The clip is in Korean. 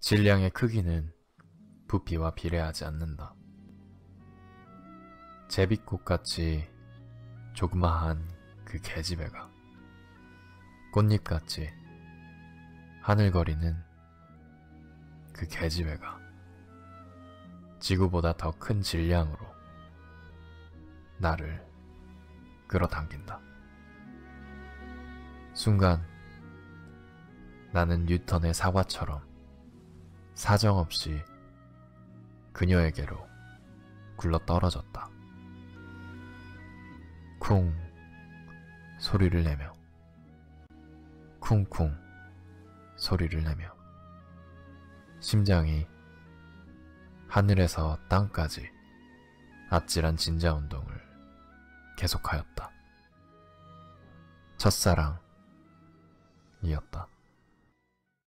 질량의 크기는 부피와 비례하지 않는다. 제비꽃같이 조그마한 그 계집애가 꽃잎같이 하늘거리는 그 계집애가 지구보다 더 큰 질량으로 나를 끌어당긴다. 순간 나는 뉴턴의 사과처럼 사정없이 그녀에게로 굴러 떨어졌다. 쿵 소리를 내며 쿵쿵 소리를 내며 심장이 하늘에서 땅까지 아찔한 진자 운동을 계속하였다. 첫사랑이었다.